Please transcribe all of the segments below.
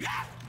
Now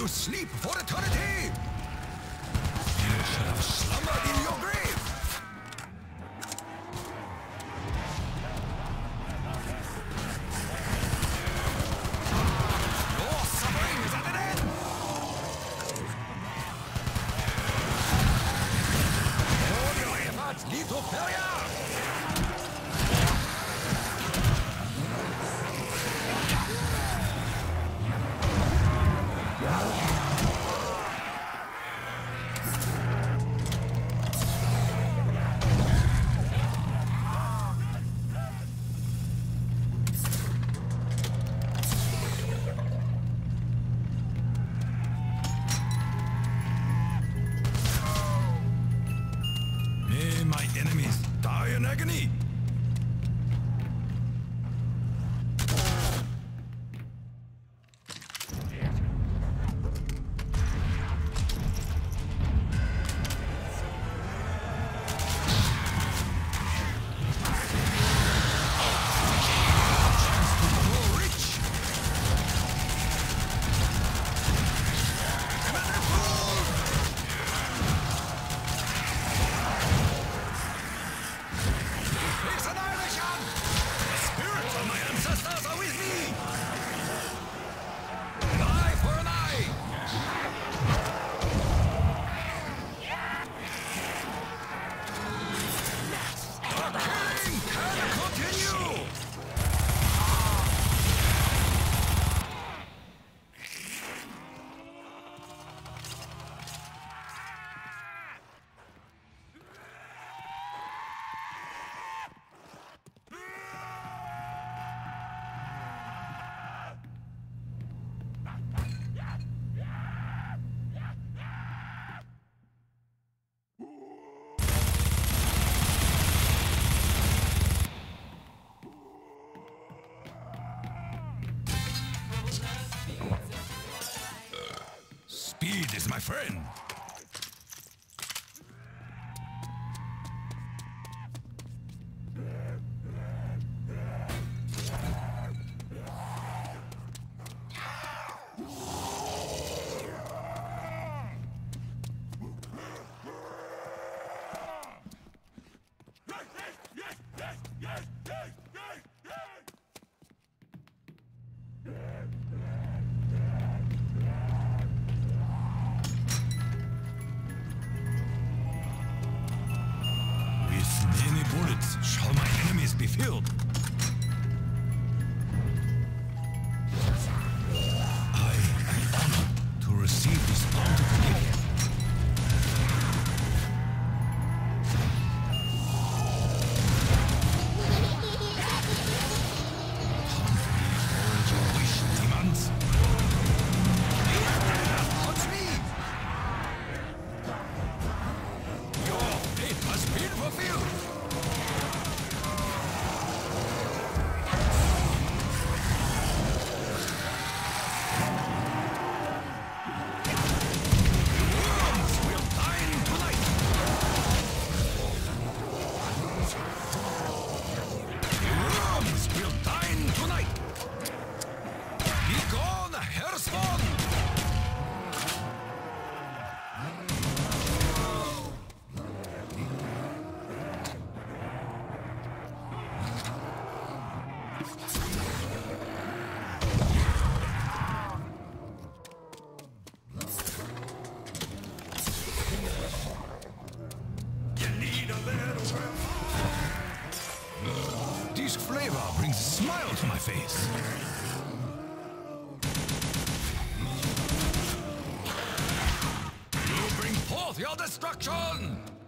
you sleep for eternity! My friend. Forth your destruction!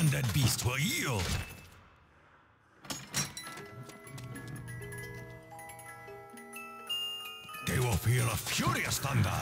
Undead beast will yield. They will feel a furious thunder.